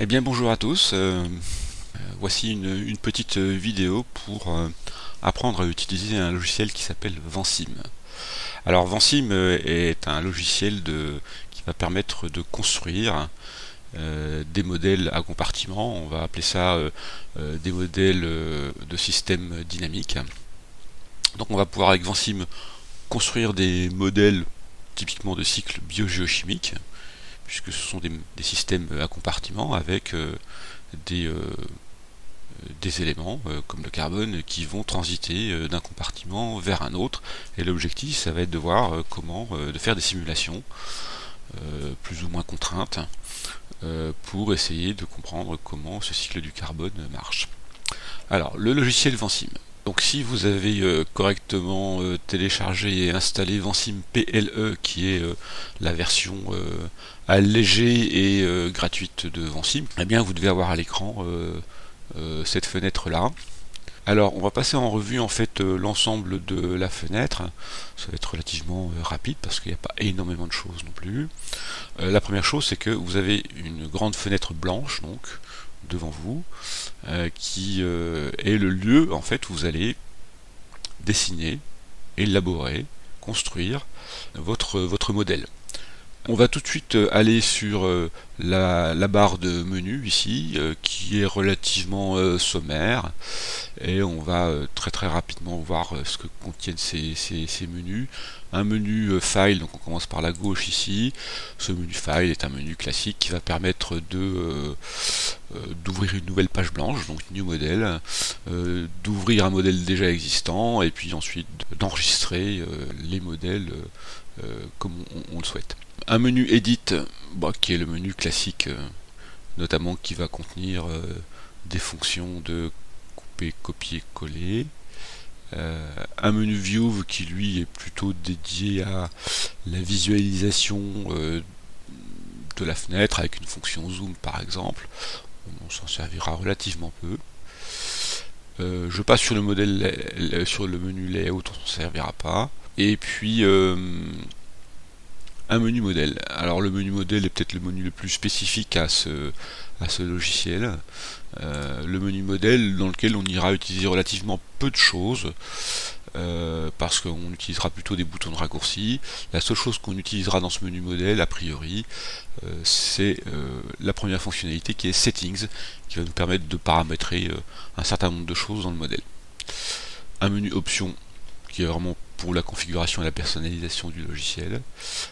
Eh bien bonjour à tous, euh, euh, voici une, petite vidéo pour euh, apprendre à utiliser un logiciel qui s'appelle Vancim. Alors Vancim est un logiciel qui va permettre de construire des modèles à compartiments, on va appeler ça des modèles de systèmes dynamiques. Donc on va pouvoir avec Vancim construire des modèles typiquement de cycles biogéochimiques puisque ce sont des, systèmes à compartiments avec euh, des, euh, des éléments euh, comme le carbone qui vont transiter d'un compartiment vers un autre et l'objectif ça va être de voir comment de faire des simulations plus ou moins contraintes pour essayer de comprendre comment ce cycle du carbone marche. Alors le logiciel Vancim. Donc si vous avez correctement téléchargé et installé Vancim PLE qui est la version allégée et euh, gratuite de Vancim, eh bien vous devez avoir à l'écran euh, euh, cette fenêtre là. Alors on va passer en revue en fait l'ensemble de la fenêtre. Ça va être relativement rapide parce qu'il n'y a pas énormément de choses non plus. la première chose c'est que vous avez une grande fenêtre blanche donc devant vous qui est le lieu en fait où vous allez dessiner, élaborer, construire votre, votre modèle. On va tout de suite euh, aller sur euh, la, barre de menu ici, euh, qui est relativement sommaire, et on va très très rapidement voir ce que contiennent ces, menus. Un menu file, donc on commence par la gauche ici. Ce menu file est un menu classique qui va permettre d'ouvrir une nouvelle page blanche, donc new model, d'ouvrir un modèle déjà existant, et puis ensuite d'enregistrer les modèles comme on le souhaite un menu edit bah, qui est le menu classique euh, notamment qui va contenir euh, des fonctions de couper copier coller. Euh, un menu view qui lui est plutôt dédié à la visualisation de la fenêtre avec une fonction zoom par exemple. On s'en servira relativement peu. Je passe sur le modèle sur le menu layout on s'en servira pas. Et puis un menu modèle. Alors le menu modèle est peut-être le menu le plus spécifique à ce, logiciel. Euh, le menu modèle dans lequel on ira utiliser relativement peu de choses euh, parce qu'on utilisera plutôt des boutons de raccourci. La seule chose qu'on utilisera dans ce menu modèle a priori euh, c'est la première fonctionnalité qui est Settings qui va nous permettre de paramétrer un certain nombre de choses dans le modèle. Un menu Options qui est vraiment pour la configuration et la personnalisation du logiciel,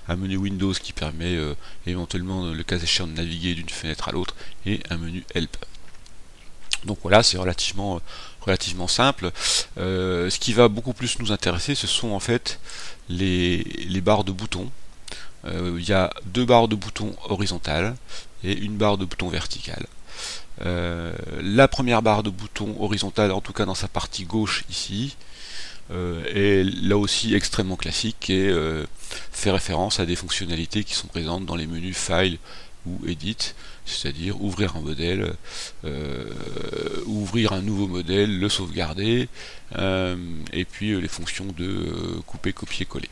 un menu Windows qui permet euh, éventuellement le cas échéant de naviguer d'une fenêtre à l'autre, et un menu Help. Donc voilà, c'est relativement, relativement simple. Euh, ce qui va beaucoup plus nous intéresser, ce sont en fait les, barres de boutons. Euh, il y a deux barres de boutons horizontales et une barre de boutons verticale. la première barre de boutons horizontale, en tout cas dans sa partie gauche ici, euh, est là aussi extrêmement classique et euh, fait référence à des fonctionnalités qui sont présentes dans les menus File ou Edit, c'est-à-dire ouvrir un modèle, euh, ouvrir un nouveau modèle, le sauvegarder, et puis les fonctions de couper, copier, coller.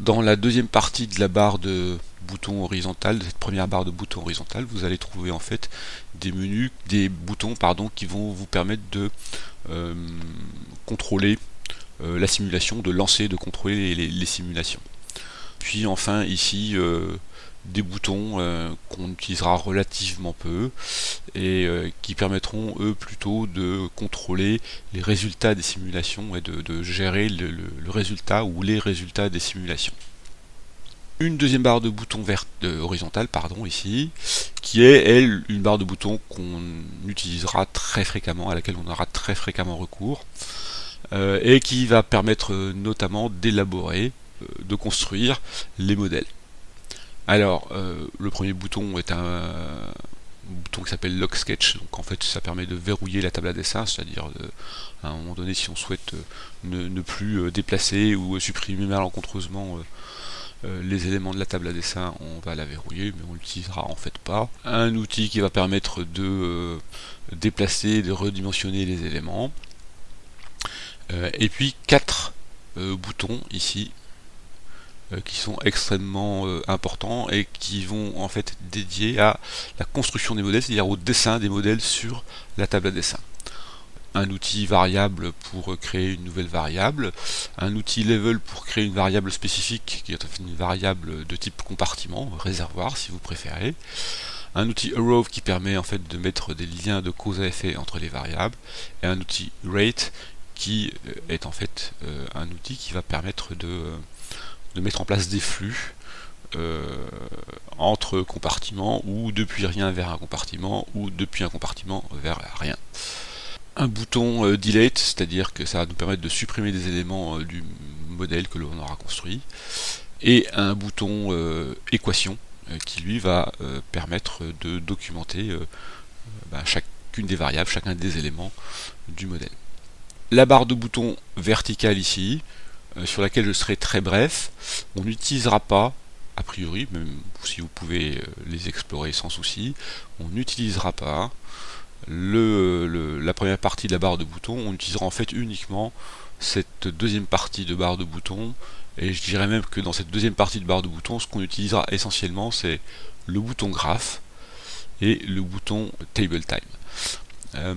Dans la deuxième partie de la barre de boutons horizontal, de cette première barre de boutons horizontal, vous allez trouver en fait des menus, des boutons pardon, qui vont vous permettre de euh, contrôler euh, la simulation, de lancer, de contrôler les, simulations. Puis enfin ici euh, des boutons qu'on utilisera relativement peu et qui permettront eux plutôt de contrôler les résultats des simulations et de, gérer le, résultat ou les résultats des simulations. Une deuxième barre de boutons verte horizontale pardon ici qui est elle une barre de boutons qu'on utilisera très fréquemment à laquelle on aura très fréquemment recours euh, et qui va permettre euh, notamment d'élaborer euh, de construire les modèles alors le premier bouton est un, bouton qui s'appelle Lock Sketch donc en fait ça permet de verrouiller la table à dessin c'est à dire à un moment donné si on souhaite ne, plus déplacer ou supprimer malencontreusement euh, les éléments de la table à dessin, on va la verrouiller, mais on l'utilisera en fait pas. Un outil qui va permettre de euh, déplacer, de redimensionner les éléments. Euh, et puis quatre boutons ici qui sont extrêmement importants et qui vont en fait dédiés à la construction des modèles, c'est-à-dire au dessin des modèles sur la table à dessin. Un outil variable pour créer une nouvelle variable, un outil level pour créer une variable spécifique qui est une variable de type compartiment, réservoir si vous préférez, un outil arrow qui permet en fait de mettre des liens de cause à effet entre les variables, et un outil rate qui euh, est en fait euh, un outil qui va permettre de, euh, de mettre en place des flux entre compartiments ou depuis rien vers un compartiment ou depuis un compartiment vers rien un bouton euh, delete, c'est-à-dire que ça va nous permettre de supprimer des éléments euh, du modèle que l'on aura construit, et un bouton euh, équation qui lui va permettre de documenter bah, chacune des variables, chacun des éléments du modèle. La barre de bouton verticale ici, sur laquelle je serai très bref, on n'utilisera pas a priori, même si vous pouvez les explorer sans souci, on n'utilisera pas le, la première partie de la barre de bouton, on utilisera en fait uniquement cette deuxième partie de barre de bouton, et je dirais même que dans cette deuxième partie de barre de bouton, ce qu'on utilisera essentiellement, c'est le bouton graph et le bouton table time. Euh,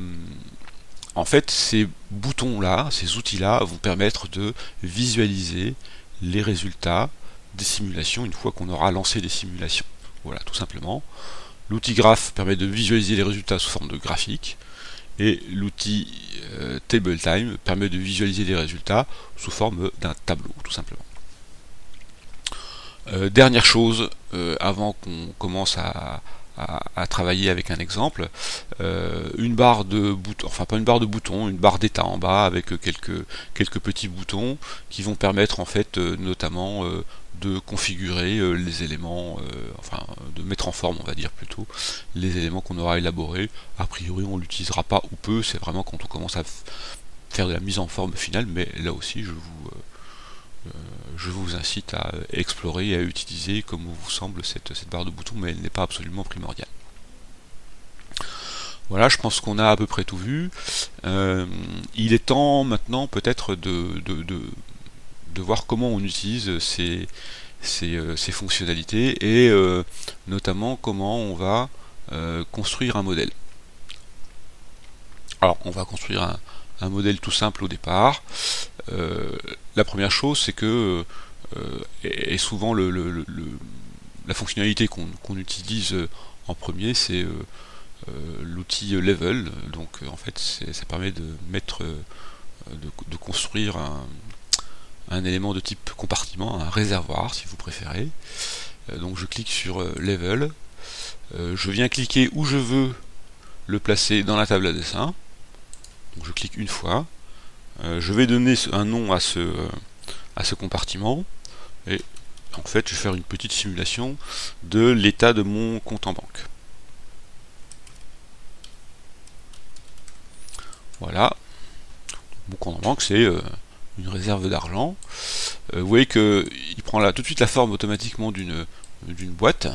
en fait, ces boutons-là, ces outils-là, vont permettre de visualiser les résultats des simulations une fois qu'on aura lancé des simulations. Voilà, tout simplement. L'outil graph permet de visualiser les résultats sous forme de graphique et l'outil euh, table time permet de visualiser les résultats sous forme d'un tableau tout simplement. Euh, dernière chose, euh, avant qu'on commence à, travailler avec un exemple, une barre de boutons, enfin pas une barre de boutons, une barre d'état en bas avec quelques, quelques petits boutons qui vont permettre en fait notamment de configurer euh, les éléments, euh, enfin de mettre en forme on va dire plutôt, les éléments qu'on aura élaborés. A priori on l'utilisera pas ou peu, c'est vraiment quand on commence à faire de la mise en forme finale, mais là aussi je vous, euh, je vous incite à explorer et à utiliser comme vous semble cette, barre de boutons, mais elle n'est pas absolument primordiale. Voilà, je pense qu'on a à peu près tout vu. il est temps maintenant peut-être de, voir comment on utilise ces, euh, fonctionnalités et euh, notamment comment on va euh, construire un modèle. Alors on va construire un, modèle tout simple au départ. la première chose c'est que et souvent le, la fonctionnalité qu'on utilise en premier c'est l'outil level donc en fait ça permet de mettre de construire un, un élément de type compartiment, un réservoir si vous préférez. Euh, donc je clique sur euh, Level. Euh, je viens cliquer où je veux le placer dans la table à dessin. Je clique une fois. je vais donner un nom à ce, à ce compartiment. Et en fait, je vais faire une petite simulation de l'état de mon compte en banque. Voilà. Mon compte en banque, c'est une réserve d'argent. Euh, vous voyez qu'il prend là tout de suite la forme automatiquement d'une boîte.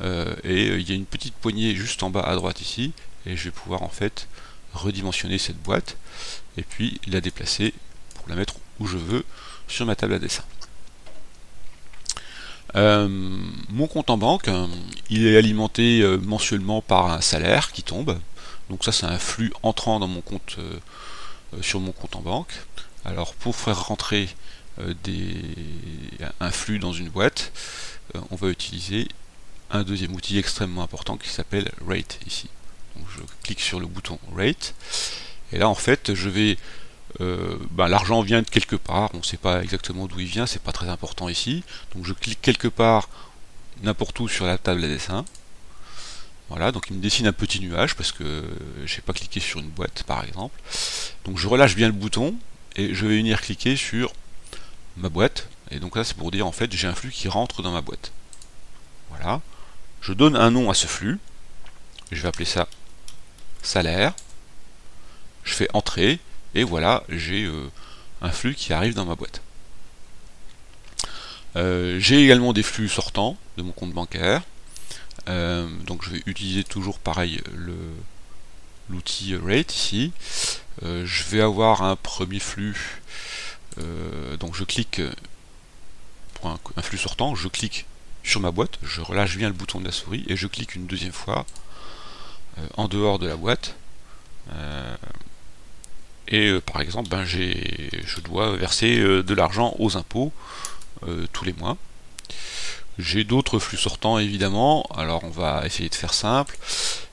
Euh, et euh, il y a une petite poignée juste en bas à droite ici. Et je vais pouvoir en fait redimensionner cette boîte. Et puis la déplacer pour la mettre où je veux sur ma table à dessin. mon compte en banque, il est alimenté mensuellement par un salaire qui tombe. Donc ça c'est un flux entrant dans mon compte sur mon compte en banque. Alors pour faire rentrer euh, un flux dans une boîte, euh, on va utiliser un deuxième outil extrêmement important qui s'appelle Rate ici. Je clique sur le bouton Rate, et là en fait je vais euh, ben, l'argent vient de quelque part, on ne sait pas exactement d'où il vient, c'est pas très important ici. Donc je clique quelque part n'importe où sur la table à dessin. Voilà, donc il me dessine un petit nuage parce que j'ai pas cliqué sur une boîte par exemple. Donc je relâche bien le bouton et je vais venir cliquer sur ma boîte. Et donc là c'est pour dire en fait j'ai un flux qui rentre dans ma boîte. Voilà. Je donne un nom à ce flux. Je vais appeler ça salaire. Je fais entrer et voilà j'ai euh, un flux qui arrive dans ma boîte. Euh, j'ai également des flux sortants de mon compte bancaire. Euh, donc je vais utiliser toujours pareil l'outil rate ici. Je vais avoir un premier flux. Donc je clique pour un, flux sortant, je clique sur ma boîte, je relâche bien le bouton de la souris et je clique une deuxième fois en dehors de la boîte. et par exemple, ben, je dois verser de l'argent aux impôts tous les mois. J'ai d'autres flux sortants évidemment, alors on va essayer de faire simple.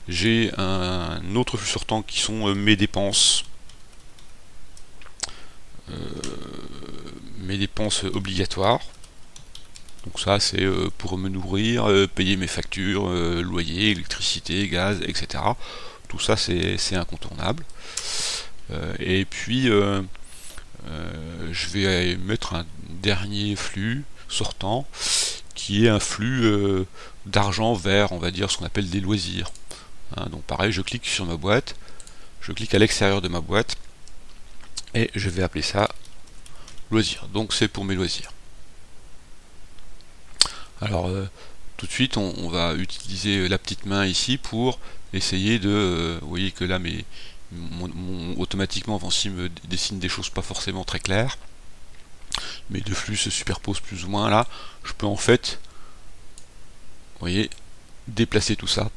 J'ai un autre flux sortant qui sont euh, mes dépenses. Euh, mes dépenses obligatoires. Donc ça c'est euh, pour me nourrir, payer mes factures, loyer, électricité, gaz, etc. Tout ça c'est incontournable. et puis je vais mettre un dernier flux sortant qui est un flux euh, d'argent vers, on va dire, ce qu'on appelle des loisirs. Hein, donc pareil, je clique sur ma boîte, je clique à l'extérieur de ma boîte, et je vais appeler ça loisirs. Donc c'est pour mes loisirs. Alors euh, tout de suite, on, va utiliser la petite main ici pour essayer de... Euh, vous voyez que là, mes, mon, automatiquement, Vancy me dessine des choses pas forcément très claires mes deux flux se superposent plus ou moins là, je peux en fait, vous voyez, déplacer tout ça.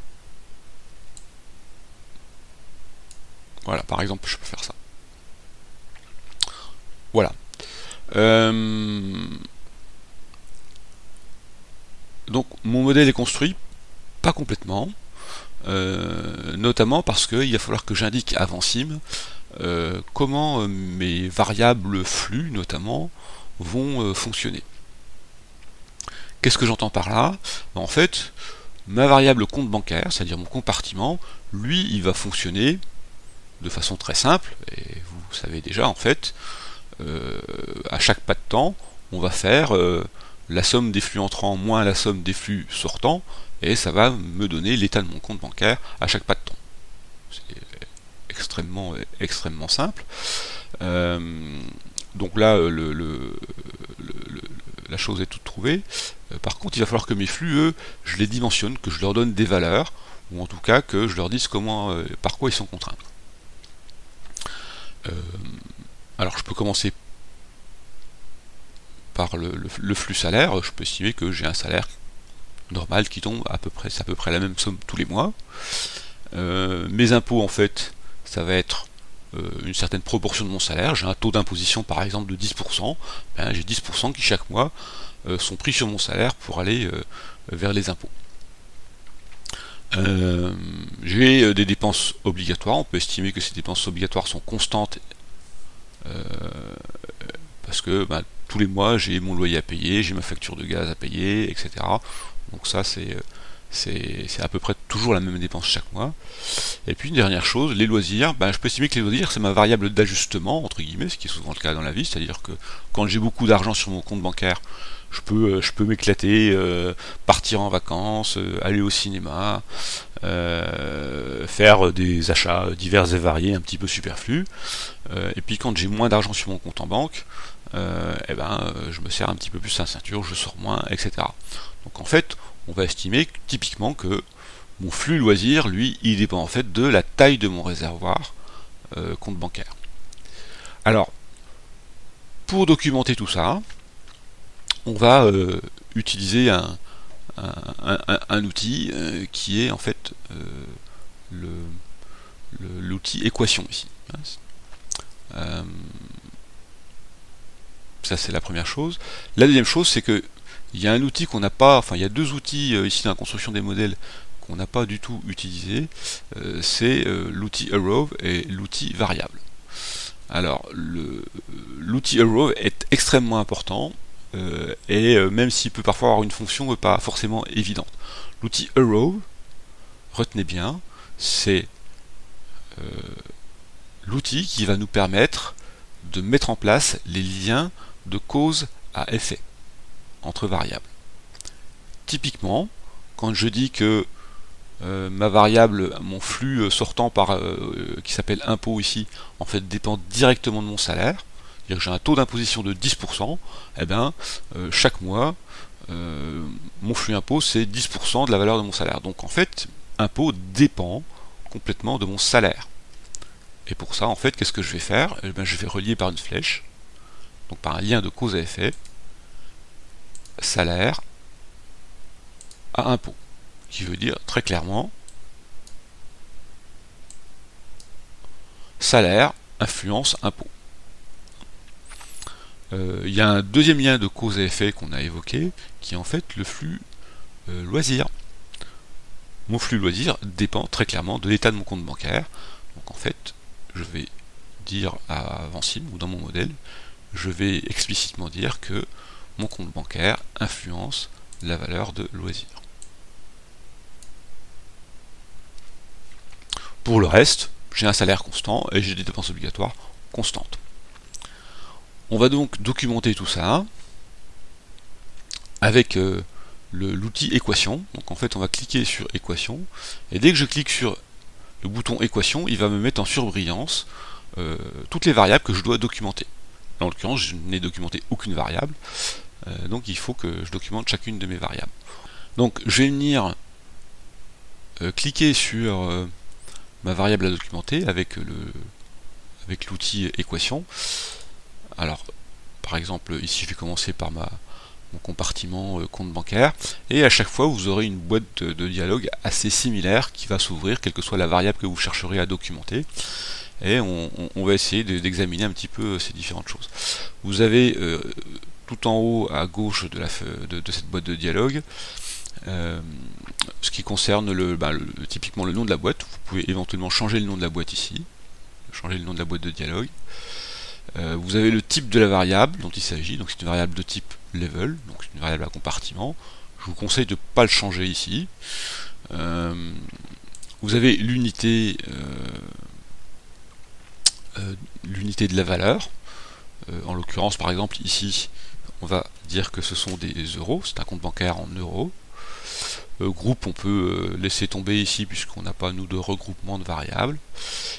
Voilà, par exemple, je peux faire ça. Voilà. Euh, donc mon modèle est construit, pas complètement, euh, notamment parce qu'il va falloir que j'indique avant SIM euh, comment mes variables flux, notamment, vont euh, fonctionner. Qu'est-ce que j'entends par là? En fait, ma variable compte bancaire, c'est-à-dire mon compartiment, lui, il va fonctionner de façon très simple, et vous savez déjà, en fait, euh, à chaque pas de temps, on va faire euh, la somme des flux entrants moins la somme des flux sortants, et ça va me donner l'état de mon compte bancaire à chaque pas de temps. C'est extrêmement, extrêmement simple. Donc là, euh, la chose est toute trouvée. Euh, par contre, il va falloir que mes flux, eux, je les dimensionne, que je leur donne des valeurs, ou en tout cas que je leur dise comment, euh, par quoi ils sont contraints. alors je peux commencer le, flux salaire. Je peux estimer que j'ai un salaire normal qui tombe à peu près, c'est à peu près la même somme tous les mois. mes impôts, en fait, ça va être euh, une certaine proportion de mon salaire, j'ai un taux d'imposition par exemple de 10%, ben, j'ai 10% qui chaque mois euh, sont pris sur mon salaire pour aller euh, vers les impôts. j'ai des dépenses obligatoires, on peut estimer que ces dépenses obligatoires sont constantes parce que ben, tous les mois j'ai mon loyer à payer, j'ai ma facture de gaz à payer, etc. Donc ça c'est à peu près toujours la même dépense chaque mois. Et puis une dernière chose, les loisirs, ben, je peux estimer que les loisirs c'est ma variable d'ajustement, entre guillemets, ce qui est souvent le cas dans la vie, c'est-à-dire que quand j'ai beaucoup d'argent sur mon compte bancaire, je peux, euh, m'éclater, euh, partir en vacances, euh, aller au cinéma, faire des achats divers et variés, un petit peu superflus. et puis quand j'ai moins d'argent sur mon compte en banque, eh ben, je me sers un petit peu plus à la ceinture, je sors moins, etc. Donc en fait, on va estimer typiquement que mon flux loisir, lui, il dépend en fait de la taille de mon réservoir euh, compte bancaire. Alors, pour documenter tout ça, on va euh, utiliser un, outil euh, qui est en fait l'outil équation ici. Ça c'est la première chose. La deuxième chose c'est que il y a un outil qu'on n'a pas, enfin il y a deux outils euh, ici dans la construction des modèles qu'on n'a pas du tout utilisé, euh, c'est euh, l'outil arrow et l'outil variable. Alors l'outil arrow est extrêmement important et même s'il peut parfois avoir une fonction pas forcément évidente. L'outil arrow, retenez bien, c'est l'outil qui va nous permettre de mettre en place les liens de cause à effet entre variables. Typiquement, quand je dis que euh, ma variable, mon flux euh, sortant par euh, qui s'appelle impôt ici, en fait dépend directement de mon salaire, c'est-à-dire que j'ai un taux d'imposition de 10%, et eh bien chaque mois, mon flux impôt c'est 10% de la valeur de mon salaire. Donc en fait, impôt dépend complètement de mon salaire. Et pour ça, en fait, qu'est-ce que je vais faire? Eh bien, Je vais relier par une flèche, donc par un lien de cause à effet, salaire à impôt, qui veut dire très clairement salaire, influence, impôt. Euh, il y a un deuxième lien de cause à effet qu'on a évoqué, qui est en fait le flux euh, loisir. Mon flux loisir dépend très clairement de l'état de mon compte bancaire. Donc en fait, je vais dire à Vancim ou dans mon modèle, je vais explicitement dire que mon compte bancaire influence la valeur de loisir. Pour le reste, j'ai un salaire constant et j'ai des dépenses obligatoires constantes. On va donc documenter tout ça avec euh, l'outil équation. Donc en fait, on va cliquer sur équation et dès que je clique sur le bouton équation, il va me mettre en surbrillance euh, toutes les variables que je dois documenter. En l'occurrence, je n'ai documenté aucune variable, euh, donc il faut que je documente chacune de mes variables. Donc je vais venir cliquer sur ma variable à documenter avec l'outil équation. Alors, par exemple, ici je vais commencer par mon compartiment euh, compte bancaire, et à chaque fois vous aurez une boîte de, dialogue assez similaire qui va s'ouvrir, quelle que soit la variable que vous chercherez à documenter, et on, va essayer d'examiner un petit peu euh, ces différentes choses. Vous avez euh, tout en haut à gauche de, cette boîte de dialogue, ce qui concerne le, typiquement le nom de la boîte, vous pouvez éventuellement changer le nom de la boîte ici, changer le nom de la boîte de dialogue. Euh, vous avez le type de la variable dont il s'agit, donc c'est une variable de type level, donc c'est une variable à compartiment. Je vous conseille de ne pas le changer ici. Euh, vous avez l'unité euh, l'unité de la valeur. en l'occurrence, par exemple, ici, on va dire que ce sont des euros, c'est un compte bancaire en euros. Euh, groupe, on peut euh, laisser tomber ici puisqu'on n'a pas nous de regroupement de variables.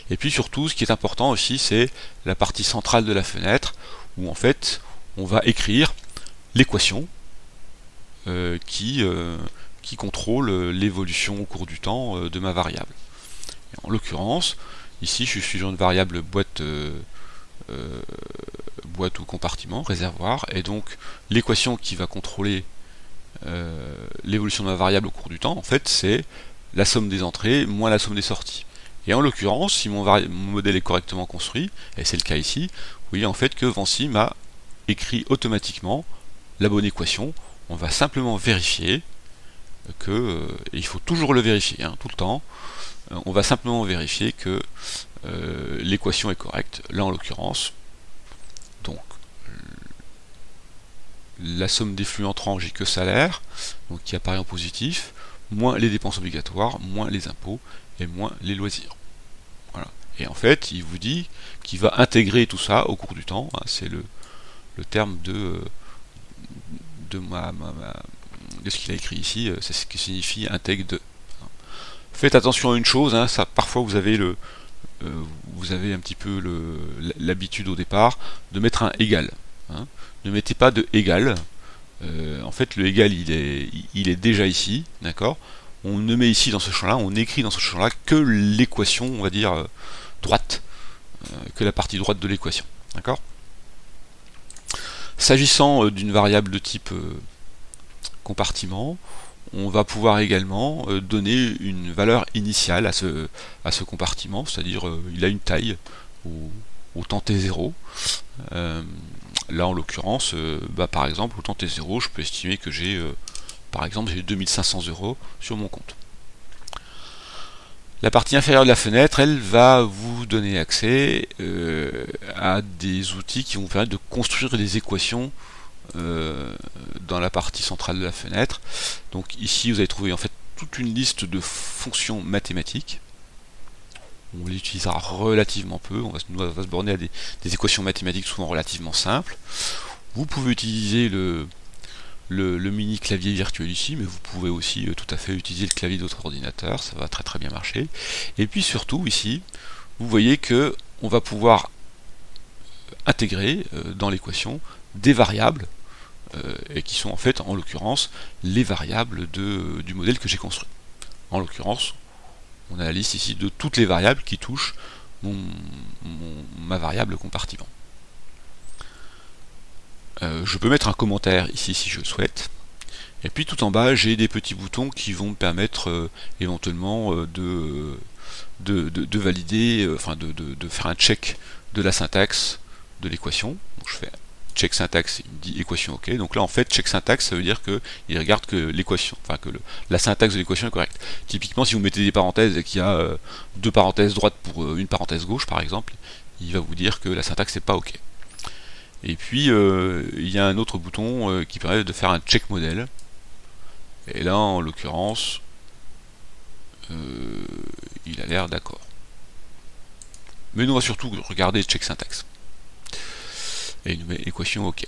Et puis surtout, ce qui est important aussi, c'est la partie centrale de la fenêtre où en fait on va écrire l'équation euh, qui, qui contrôle l'évolution au cours du temps de ma variable. en l'occurrence, ici je suis sur une variable boîte boîte ou compartiment, réservoir, et donc l'équation qui va contrôler euh, l'évolution de ma variable au cours du temps, en fait, c'est la somme des entrées moins la somme des sorties. Et en l'occurrence, si mon, modèle est correctement construit, et c'est le cas ici, vous voyez en fait que Vancy m'a écrit automatiquement la bonne équation. On va simplement vérifier que, euh, et il faut toujours le vérifier, hein, tout le temps, euh, on va simplement vérifier que l'équation est correcte. Là en l'occurrence, la somme des flux entrants, j'ai que salaire, donc qui apparaît en positif, moins les dépenses obligatoires, moins les impôts et moins les loisirs. Et en fait, il vous dit qu'il va intégrer tout ça au cours du temps. Hein, c'est le, terme de, ma, de ce qu'il a écrit ici. Euh, c'est ce qui signifie intègre de. Faites attention à une chose. Hein, parfois, vous avez le, euh, vous avez un petit peu l'habitude au départ de mettre un égal. Hein ne mettez pas de égal. Euh, en fait, le égal, il est, déjà ici, d'accord? On ne met ici dans ce champ-là, on écrit dans ce champ-là que l'équation, on va dire, euh, droite, que la partie droite de l'équation, d'accord? S'agissant d'une variable de type compartiment, on va pouvoir également donner une valeur initiale à ce, compartiment, c'est-à-dire il a une taille au, au temps t0. Là, en l'occurrence, euh, bah, par exemple, autant T0, je peux estimer que j'ai, euh, par exemple, j'ai 2500 euros sur mon compte. La partie inférieure de la fenêtre, elle va vous donner accès euh, à des outils qui vont vous permettre de construire des équations dans la partie centrale de la fenêtre. Donc ici, vous allez trouver en fait toute une liste de fonctions mathématiques on l'utilisera relativement peu, on va, se borner à des, équations mathématiques souvent relativement simples. Vous pouvez utiliser le, mini clavier virtuel ici, mais vous pouvez aussi euh, tout à fait utiliser le clavier d'autre ordinateur, ça va très très bien marcher. Et puis surtout ici, vous voyez que on va pouvoir intégrer euh, dans l'équation des variables, euh, et qui sont en fait en l'occurrence les variables de, du modèle que j'ai construit. En l'occurrence, on a la liste ici de toutes les variables qui touchent ma variable compartiment. je peux mettre un commentaire ici si je le souhaite. Et puis tout en bas, j'ai des petits boutons qui vont me permettre éventuellement de, de, valider, enfin de, faire un check de la syntaxe de l'équation. Check syntaxe, il me dit équation ok. Donc là en fait check syntaxe ça veut dire que il regarde que l'équation, enfin que la syntaxe de l'équation est correcte. Typiquement si vous mettez des parenthèses et qu'il y a euh, deux parenthèses droites pour euh, une parenthèse gauche par exemple, il va vous dire que la syntaxe n'est pas ok. Et puis euh, il y a un autre bouton qui permet de faire un check modèle. Et là en l'occurrence il a l'air d'accord. Mais nous on va surtout regarder check syntaxe et une équation OK.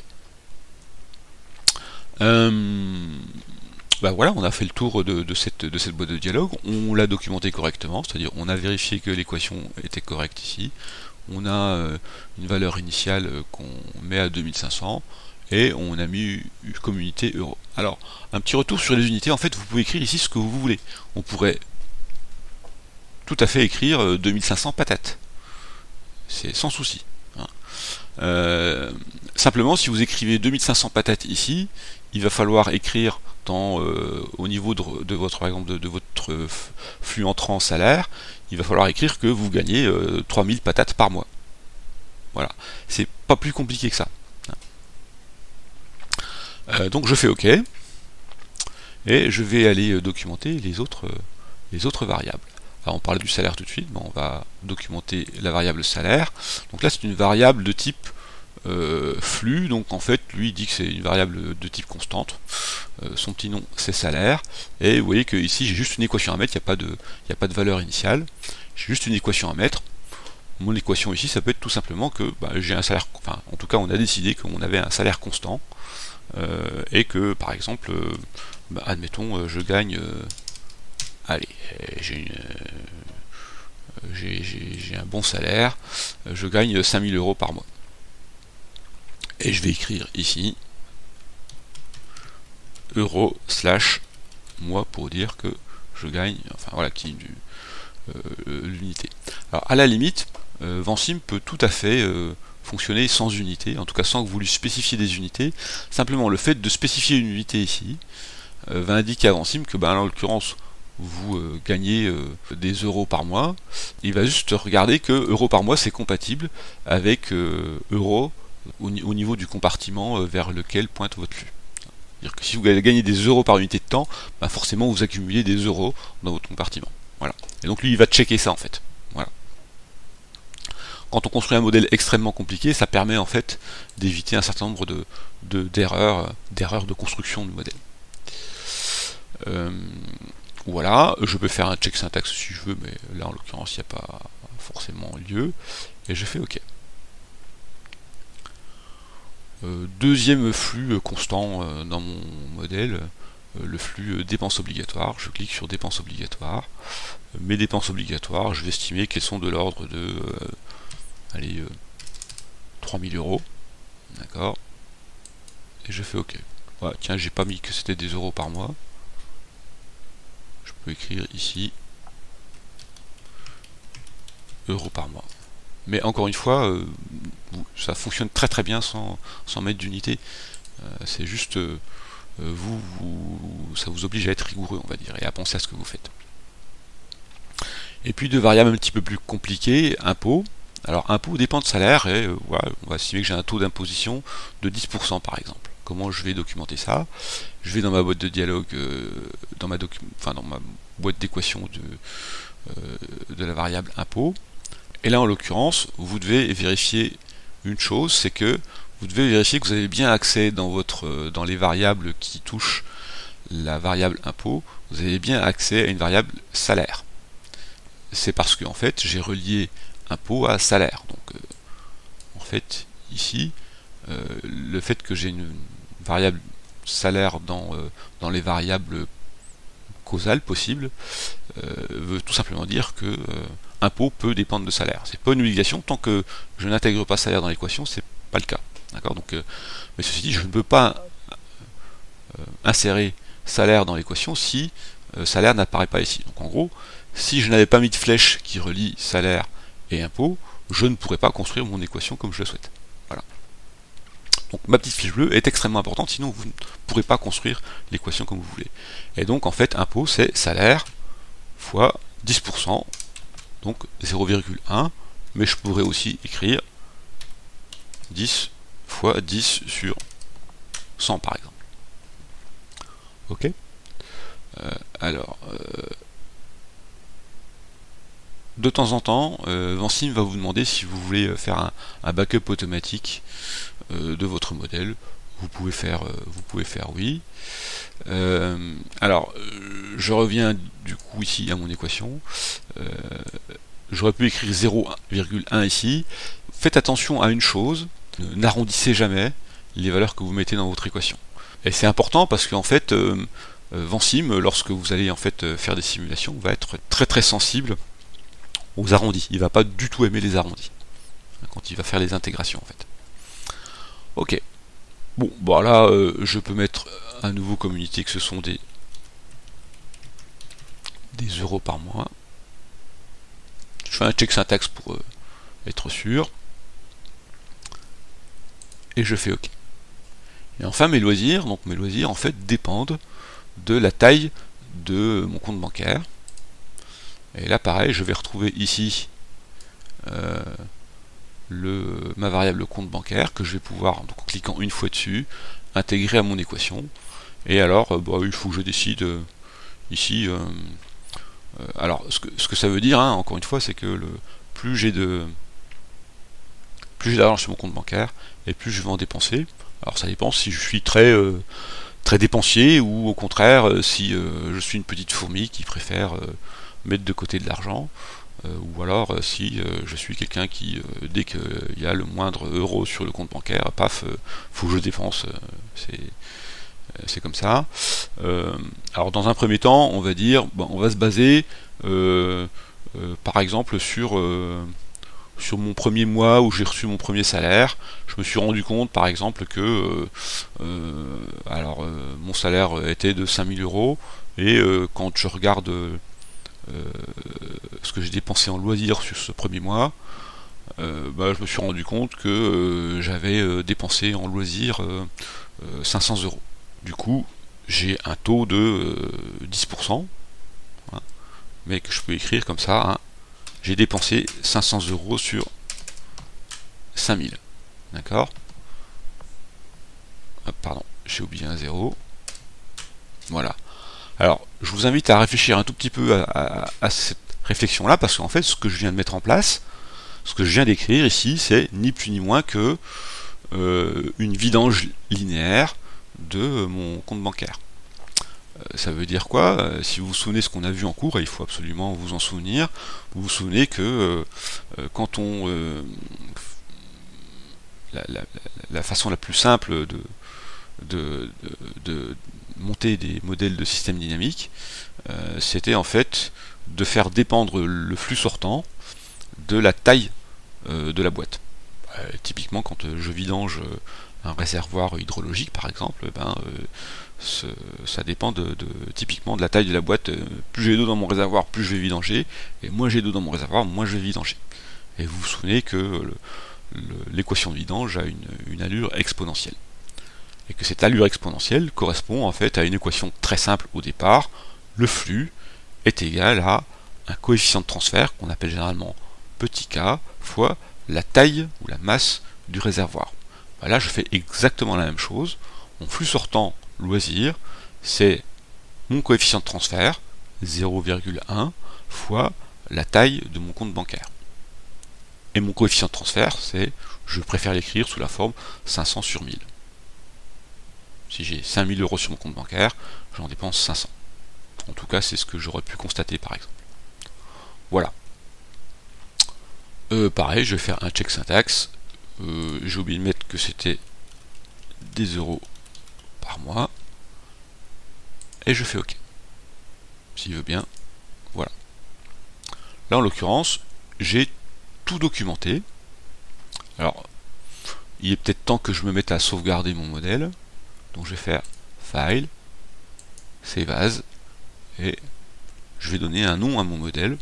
Euh, bah voilà, on a fait le tour de, cette, de cette boîte de dialogue, on l'a documenté correctement, c'est-à-dire on a vérifié que l'équation était correcte ici, on a euh, une valeur initiale euh, qu'on met à 2500, et on a mis comme unité euro. Alors, un petit retour sur les unités, en fait vous pouvez écrire ici ce que vous voulez. On pourrait tout à fait écrire 2500 patates. C'est sans souci. Euh, simplement, si vous écrivez 2500 patates ici, il va falloir écrire euh, au niveau de, votre, flux entrant salaire, il va falloir écrire que vous gagnez 3000 euh, patates par mois. Voilà, c'est pas plus compliqué que ça. donc je fais OK, et je vais aller documenter les autres variables. On parle du salaire tout de suite, on va documenter la variable salaire. Donc là c'est une variable de type euh, flux, donc en fait lui il dit que c'est une variable de type constante. Euh, son petit nom c'est salaire. Et vous voyez que ici j'ai juste une équation à mettre, il n'y a, pas de, a pas de valeur initiale. J'ai juste une équation à mettre. Mon équation ici ça peut être tout simplement que bah, j'ai un salaire, enfin en tout cas on a décidé qu'on avait un salaire constant. Euh, et que par exemple, bah, admettons je gagne allez, euh, j'ai un bon salaire, euh, je gagne 5000 euros par mois. Et je vais écrire ici euro slash mois pour dire que je gagne, enfin voilà, qui euh, l'unité. Alors à la limite, Vansim peut tout à fait fonctionner sans unité, en tout cas sans que vous lui spécifiez des unités. Simplement le fait de spécifier une unité ici va indiquer à Vansim que, ben, en l'occurrence, vous euh, gagnez euh, des euros par mois, il va juste regarder que euros par mois c'est compatible avec euh, euros au, niveau du compartiment vers lequel pointe votre flux. C'est-à-dire que si vous gagnez des euros par unité de temps, bah forcément vous accumulez des euros dans votre compartiment. Voilà. Et donc lui il va checker ça en fait. Voilà. Quand on construit un modèle extrêmement compliqué, ça permet en fait d'éviter un certain nombre de d'erreurs d'erreurs de construction du modèle. Voilà, je peux faire un check syntaxe si je veux, mais là en l'occurrence il n'y a pas forcément lieu, et je fais OK. Euh, deuxième flux constant euh, dans mon modèle, euh, le flux dépenses obligatoires. Je clique sur dépenses obligatoires. mes dépenses obligatoires, je vais estimer qu'elles sont de l'ordre de allez, 3000 euros. D'accord? Et je fais OK. Tiens, j'ai pas mis que c'était des euros par mois peut écrire ici euros par mois. Mais encore une fois, euh, ça fonctionne très très bien sans, sans mettre d'unité. Euh, c'est juste, euh, vous, ça vous oblige à être rigoureux, on va dire, et à penser à ce que vous faites. Et puis deux variables un petit peu plus compliquées, impôt. Alors impôt dépend de salaire, et voilà, on va estimer que j'ai un taux d'imposition de 10% par exemple. Comment je vais documenter ça Je vais dans ma boîte de dialogue, euh, dans, ma dans ma boîte d'équation de, euh, de la variable impôt. Et là, en l'occurrence, vous devez vérifier une chose, c'est que vous devez vérifier que vous avez bien accès dans, votre, euh, dans les variables qui touchent la variable impôt, vous avez bien accès à une variable salaire. C'est parce que en fait j'ai relié impôt à salaire. Donc en fait ici, le fait que j'ai une, variable salaire dans, euh, dans les variables causales possibles euh, veut tout simplement dire que euh, impôt peut dépendre de salaire. C'est pas une obligation, tant que je n'intègre pas salaire dans l'équation, c'est pas le cas. D'accord? Donc, mais ceci dit, je ne peux pas insérer salaire dans l'équation si salaire n'apparaît pas ici. Donc en gros, si je n'avais pas mis de flèche qui relie salaire et impôt, je ne pourrais pas construire mon équation comme je le souhaite Donc ma petite fiche bleue est extrêmement importante, sinon vous ne pourrez pas construire l'équation comme vous voulez. Et donc en fait, impôt, c'est salaire fois 10%, donc 0,1, mais je pourrais aussi écrire 10 fois 10 sur 100 par exemple. Ok? Euh, Alors, euh, de temps en temps, euh, va vous demander si vous voulez faire un, backup automatique de votre modèle. Vous pouvez faire, vous pouvez faire oui. alors, je reviens du coup ici à mon équation. J'aurais pu écrire 0,1 ici. Faites attention à une chose, n'arrondissez jamais les valeurs que vous mettez dans votre équation. Et c'est important parce qu'en fait, euh, euh, Vansim, lorsque vous allez en fait euh, faire des simulations, va être très très sensible aux arrondis. Il va pas du tout aimer les arrondis quand il va faire les intégrations en fait. Ok. Bon, bon là, je peux mettre un nouveau community que ce sont des euros par mois. Je fais un check syntaxe pour être sûr. Et je fais OK. Et enfin, mes loisirs, donc mes loisirs en fait dépendent de la taille de mon compte bancaire. Et là, pareil, je vais retrouver ici euh, le, ma variable compte bancaire que je vais pouvoir, donc en cliquant une fois dessus, intégrer à mon équation. Et alors, euh, bah, il faut que je décide euh, ici. alors, ce que, ce que, ça veut dire, hein, encore une fois, c'est que le, plus j'ai de plus j'ai d'argent sur mon compte bancaire, et plus je vais en dépenser. Alors ça dépend si je suis très euh, très dépensier ou au contraire euh, si euh, je suis une petite fourmi qui préfère mettre de côté de l'argent ou alors si je suis quelqu'un qui dès qu'il y a le moindre euro sur le compte bancaire paf faut que je dépense c'est comme ça. Alors dans un premier temps on va dire on va se baser par exemple sur sur mon premier mois où j'ai reçu mon premier salaire, je me suis rendu compte par exemple que euh, euh, alors euh, mon salaire était de 5000 euros et quand je regarde ce que j'ai dépensé en loisirs sur ce premier mois, bah, je me suis rendu compte que j'avais dépensé en loisirs 500 euros. Du coup, j'ai un taux de 10%, hein, mais que je peux écrire comme ça, hein, j'ai dépensé 500 euros sur 5000. D'accord? Pardon, j'ai oublié un zéro. Voilà. Alors, je vous invite à réfléchir un tout petit peu à, cette réflexion-là, parce qu'en fait, ce que je viens de mettre en place, ce que je viens d'écrire ici, c'est ni plus ni moins que euh, une vidange linéaire de mon compte bancaire. Euh, ça veut dire quoi? Euh, Si vous vous souvenez ce qu'on a vu en cours, et il faut absolument vous en souvenir, vous vous souvenez que quand on... La, façon la plus simple de, de, monter des modèles de système dynamique, c'était en fait de faire dépendre le flux sortant de la taille de la boîte. typiquement, quand je vidange un réservoir hydrologique, par exemple, ben, ça dépend de, typiquement de la taille de la boîte. Euh, plus j'ai d'eau dans mon réservoir, plus je vais vidanger, et moins j'ai d'eau dans mon réservoir, moins je vais vidanger. Et vous vous souvenez que l'équation de vidange a une, allure exponentielle. Et que cette allure exponentielle correspond en fait à une équation très simple au départ. Le flux est égal à un coefficient de transfert qu'on appelle généralement petit k fois la taille ou la masse du réservoir. Là, je fais exactement la même chose. Mon flux sortant loisir, c'est mon coefficient de transfert, 0,1, fois la taille de mon compte bancaire. Et mon coefficient de transfert, c'est, je préfère l'écrire sous la forme 500 sur 1000. Si j'ai 5000 euros sur mon compte bancaire, j'en dépense 500. En tout cas, c'est ce que j'aurais pu constater par exemple. Voilà. Euh, pareil, je vais faire un check syntaxe. Euh, j'ai oublié de mettre que c'était des euros par mois. Et je fais OK. S'il veut bien. Voilà. Là, en l'occurrence, j'ai tout documenté. Alors, il est peut-être temps que je me mette à sauvegarder mon modèle. Donc, je vais faire File, Save As, et je vais donner un nom à mon modèle.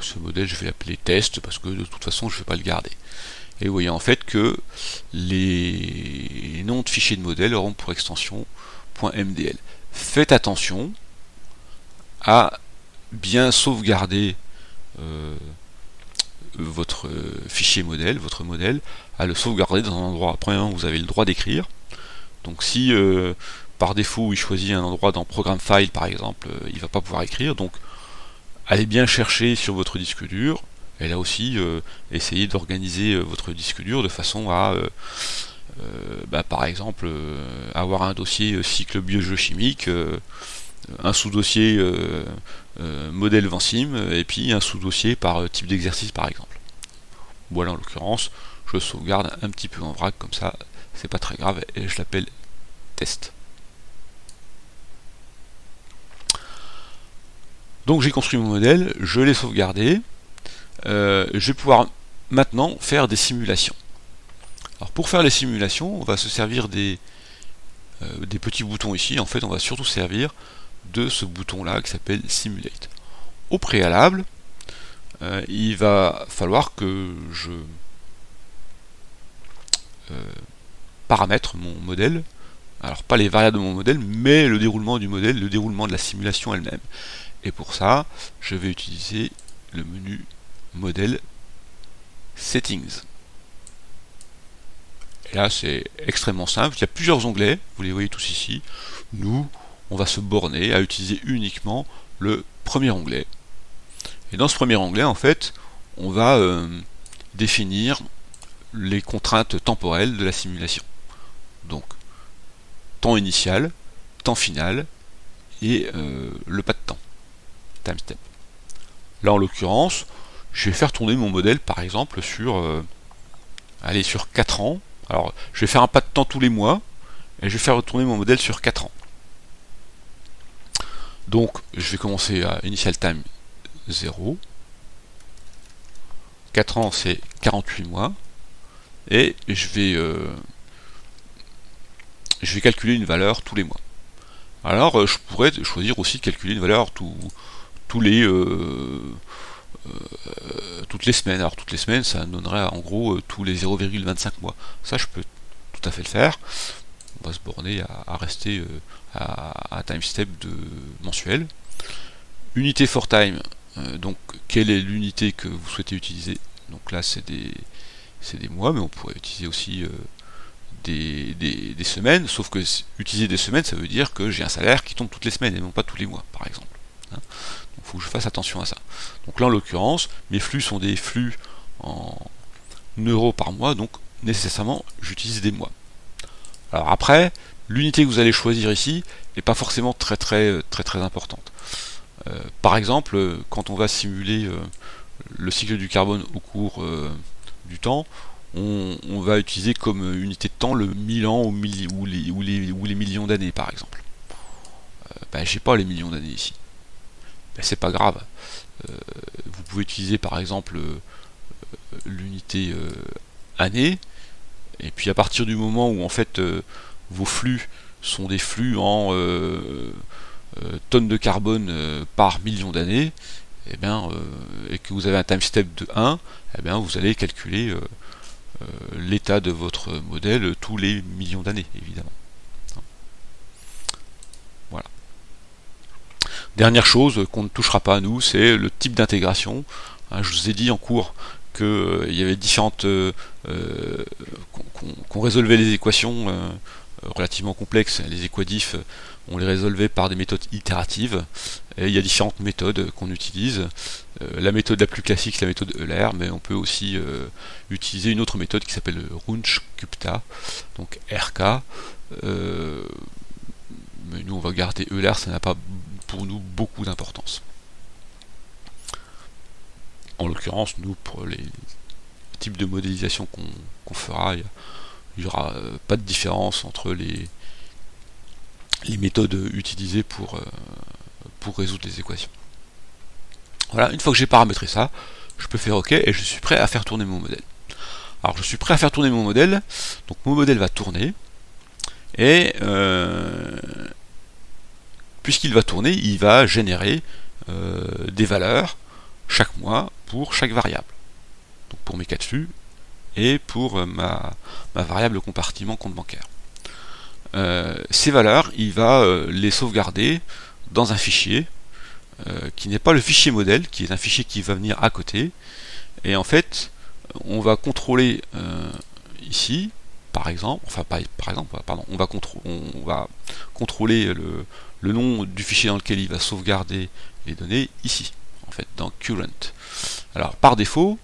ce modèle, je vais l'appeler test parce que de toute façon, je ne vais pas le garder. Et vous voyez en fait que les noms de fichiers de modèle auront pour extension .mdl. Faites attention à bien sauvegarder euh, votre fichier modèle, votre modèle, à le sauvegarder dans un endroit, premièrement, vous avez le droit d'écrire. Donc si euh, par défaut il choisit un endroit dans Programme File par exemple, euh, il ne va pas pouvoir écrire. Donc allez bien chercher sur votre disque dur, et là aussi essayez d'organiser votre disque dur de façon à bah, par exemple avoir un dossier cycle biogéochimique un sous-dossier euh, euh, modèle Vensim et puis un sous-dossier par euh, type d'exercice par exemple. Voilà en l'occurrence, je sauvegarde un petit peu en vrac comme ça, c'est pas très grave et je l'appelle test. Donc j'ai construit mon modèle, je l'ai sauvegardé, je vais pouvoir maintenant faire des simulations. Alors pour faire les simulations, on va se servir des, des petits boutons ici, en fait on va surtout servir de ce bouton-là qui s'appelle Simulate. Au préalable, euh, il va falloir que je euh, paramètre mon modèle. Alors pas les variables de mon modèle, mais le déroulement du modèle, le déroulement de la simulation elle-même. Et pour ça, je vais utiliser le menu modèle Settings. Et là, c'est extrêmement simple. Il y a plusieurs onglets, vous les voyez tous ici. Nous, on va se borner à utiliser uniquement le premier onglet. Et dans ce premier onglet, en fait, on va euh, définir les contraintes temporelles de la simulation. Donc, temps initial, temps final et euh, le pas de temps, time step. Là, en l'occurrence, je vais faire tourner mon modèle, par exemple, sur, euh, sur 4 ans. Alors, je vais faire un pas de temps tous les mois, et je vais faire tourner mon modèle sur 4 ans. Donc je vais commencer à initial time 0. 4 ans c'est 48 mois. Et je vais, euh, je vais calculer une valeur tous les mois. Alors euh, je pourrais choisir aussi de calculer une valeur tous les euh, toutes les semaines. Alors toutes les semaines ça donnerait en gros tous les 0,25 mois. Ça je peux tout à fait le faire on va se borner à, rester à, step de mensuel. Unité for time, donc quelle est l'unité que vous souhaitez utiliser? Donc là c'est des, des mois, mais on pourrait utiliser aussi euh, des, semaines, sauf que utiliser des semaines, ça veut dire que j'ai un salaire qui tombe toutes les semaines et non pas tous les mois, par exemple. Hein. donc il faut que je fasse attention à ça. Donc là en l'occurrence, mes flux sont des flux en euros par mois, donc nécessairement j'utilise des mois. Alors après, l'unité que vous allez choisir ici n'est pas forcément très très très très importante. Euh, par exemple, quand on va simuler euh, le cycle du carbone au cours euh, du temps, on, va utiliser comme unité de temps le 1000 ans ou, les, millions d'années par exemple. ben, j'ai pas les millions d'années ici. Ben, c'est pas grave. vous pouvez utiliser par exemple l'unité année, et puis à partir du moment où en fait euh, vos flux sont des flux en euh, euh, tonnes de carbone par million d'années, eh bien, et que vous avez un time step de 1, et eh bien, vous allez calculer l'état de votre modèle tous les millions d'années, évidemment. Voilà. Dernière chose qu'on ne touchera pas à nous, c'est le type d'intégration. Hein, je vous ai dit en cours qu'il y avait différentes qu'on résolvait les équations euh, relativement complexes, les équadifs, on les résolvait par des méthodes itératives. Il y a différentes méthodes qu'on utilise. Euh, la méthode la plus classique, c'est la méthode Euler, mais on peut aussi euh, utiliser une autre méthode qui s'appelle Runch-Kupta, donc RK. mais nous, on va garder Euler, ça n'a pas pour nous beaucoup d'importance. En l'occurrence, nous, pour les types de modélisation qu'on fera, il n'y aura euh, pas de différence entre les, méthodes utilisées pour, euh, résoudre les équations. Voilà, une fois que j'ai paramétré ça, je peux faire OK et je suis prêt à faire tourner mon modèle. Alors je suis prêt à faire tourner mon modèle, donc mon modèle va tourner, et euh, puisqu'il va tourner, il va générer des valeurs chaque mois pour chaque variable. Donc pour mes cas flux et pour ma, variable compartiment compte bancaire. ces valeurs, il va les sauvegarder dans un fichier qui n'est pas le fichier modèle, qui est un fichier qui va venir à côté. Et en fait, on va contrôler ici par exemple, enfin par exemple, pardon, on va, on va contrôler le, nom du fichier dans lequel il va sauvegarder les données ici, en fait, dans current. Alors par défaut,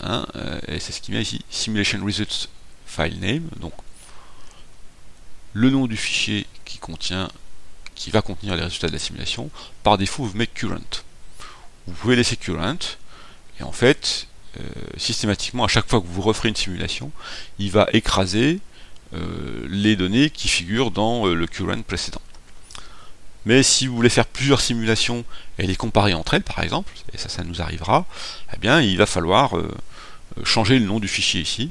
hein, euh, et c'est ce qu'il met ici, simulation results file name, donc le nom du fichier qui contient, qui va contenir les résultats de la simulation, par défaut vous mettez current. Vous pouvez laisser current, et en fait, euh, systématiquement, à chaque fois que vous referez une simulation, il va écraser euh, les données qui figurent dans euh, le current précédent. Mais si vous voulez faire plusieurs simulations et les comparer entre elles, par exemple, et ça, ça nous arrivera, eh bien, il va falloir changer le nom du fichier ici.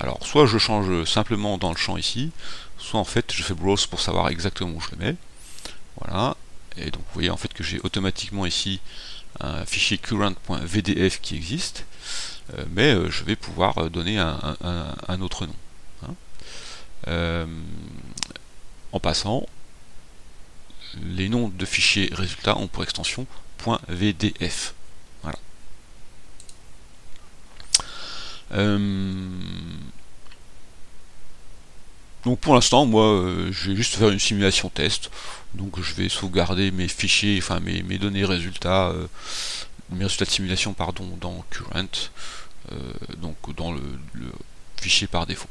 Alors, soit je change simplement dans le champ ici, soit en fait, je fais browse pour savoir exactement où je le mets. Voilà. Et donc, vous voyez en fait que j'ai automatiquement ici un fichier current.vdf qui existe, euh, mais euh, je vais pouvoir euh, donner un, autre nom. Hein. en passant, les noms de fichiers résultats ont pour extension .vdf. Voilà. Donc pour l'instant, moi, je vais juste faire une simulation test. Donc je vais sauvegarder mes fichiers, enfin mes, données résultats, euh, mes résultats de simulation pardon, dans current, euh, donc dans le, fichier par défaut.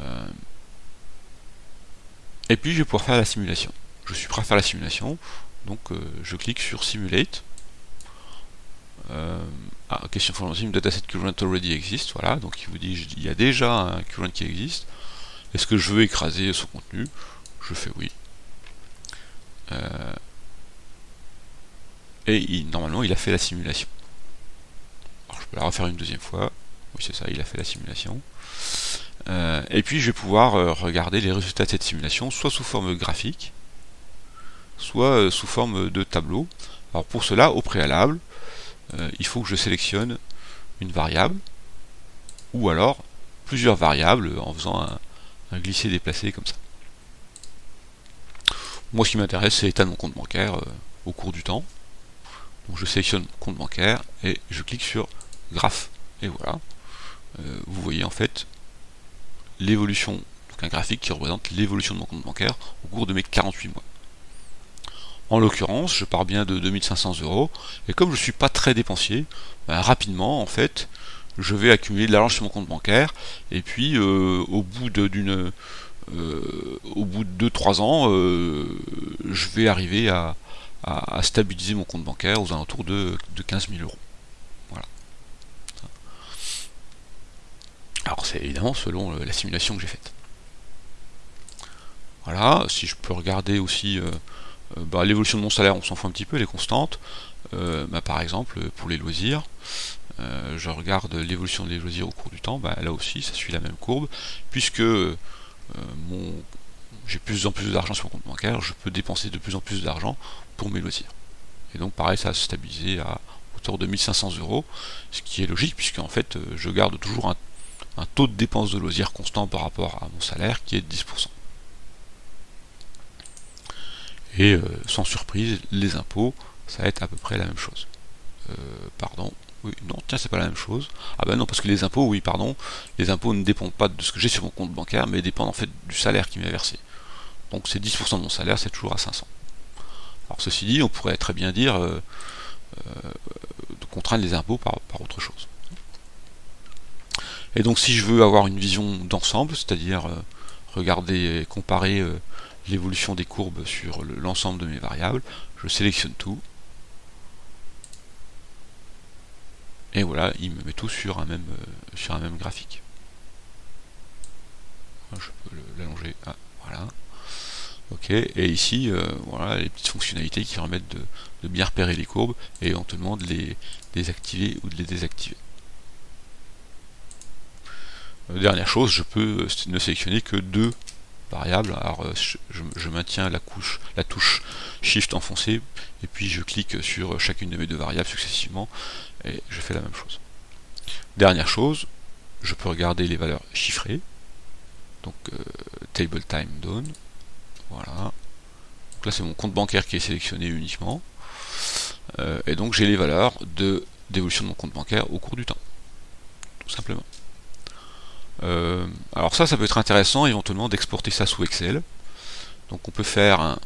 Euh, et puis je vais pouvoir faire la simulation. Je suis prêt à faire la simulation, donc je clique sur Simulate. ah, question formation, dataset current already exist, voilà, donc il vous dit il y a déjà un current qui existe. Est-ce que je veux écraser son contenu? Je fais oui. Euh, et normalement, il a fait la simulation. Je peux la refaire une deuxième fois. Oui, c'est ça, il a fait la simulation. Euh, et puis, je vais pouvoir euh, regarder les résultats de cette simulation, soit sous forme graphique, soit sous forme de tableau. Alors, pour cela, au préalable, il faut que je sélectionne une variable, ou alors plusieurs variables en faisant un, un glisser-déplacer comme ça. Moi, ce qui m'intéresse, c'est l'état de mon compte bancaire euh, au cours du temps. Je sélectionne compte bancaire et je clique sur graphe. Et voilà. Euh, vous voyez en fait l'évolution, donc un graphique qui représente l'évolution de mon compte bancaire au cours de mes 48 mois. En l'occurrence, je pars bien de 2500 euros, et comme je ne suis pas très dépensier, ben, rapidement, en fait, je vais accumuler de l'argent sur mon compte bancaire, et puis euh, au bout d'une euh, au bout de 2-3 ans, euh, je vais arriver à, stabiliser mon compte bancaire aux alentours de, 15 000 euros. Voilà. Alors c'est évidemment selon la simulation que j'ai faite. Voilà, si je peux regarder aussi euh, bah, l'évolution de mon salaire, on s'en fout un petit peu, elle est constante. Bah, par exemple, pour les loisirs, je regarde l'évolution des loisirs au cours du temps, bah, là aussi ça suit la même courbe, puisque euh, j'ai plus en plus d'argent sur mon compte bancaire, je peux dépenser de plus en plus d'argent pour mes loisirs. Et donc pareil, ça a stabilisé à autour de 1500 euros, ce qui est logique puisque en fait euh, je garde toujours un, taux de dépense de loisirs constant par rapport à mon salaire qui est de 10%. Et euh, sans surprise, les impôts, ça va être à peu près la même chose. pardon, non, tiens, c'est pas la même chose. Ah ben non, parce que les impôts, oui, pardon, les impôts ne dépendent pas de ce que j'ai sur mon compte bancaire, mais dépendent en fait du salaire qui m'est versé. Donc c'est 10% de mon salaire, c'est toujours à 500. Alors ceci dit, on pourrait très bien dire euh, euh, de contraindre les impôts par, autre chose. Et donc si je veux avoir une vision d'ensemble, c'est-à-dire euh, regarder et comparer l'évolution des courbes sur l'ensemble de mes variables, je sélectionne tout, Et voilà, il me met tout sur un même, euh, sur un même graphique. Je peux l'allonger. Ah, voilà. Ok, et ici, euh, voilà les petites fonctionnalités qui permettent de, bien repérer les courbes et éventuellement de les désactiver ou de les désactiver. Euh, dernière chose, je peux ne sélectionner que deux variables. Alors je, maintiens la touche Shift enfoncé, et puis je clique sur chacune de mes deux variables successivement, et je fais la même chose. Dernière chose, je peux regarder les valeurs chiffrées, donc euh, table time done, voilà. Donc là c'est mon compte bancaire qui est sélectionné uniquement, euh, et donc j'ai les valeurs de d'évolution de mon compte bancaire au cours du temps, tout simplement. Euh, alors ça, ça peut être intéressant éventuellement d'exporter ça sous Excel. Donc on peut faire un,